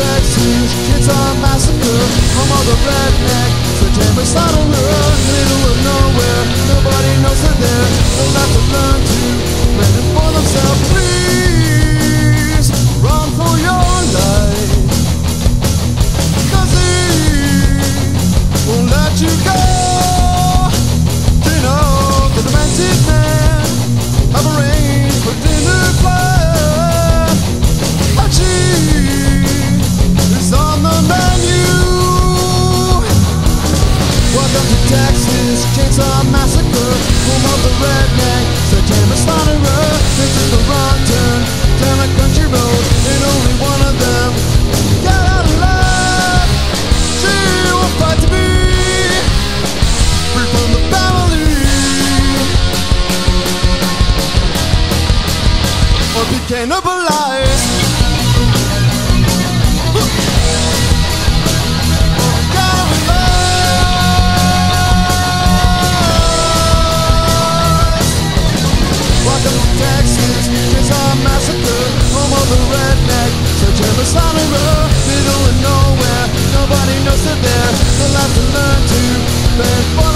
Texas, it's a massacre. Home of the redneck, so Denver started Utah Home of the redneck. September slaughterer the wrong turn. Down a country road And only one of them Got out alive She will fight to be Free from the family. Or redneck, such a Masonic, middle of nowhere, nobody knows they're there, they'll have to learn to. Fend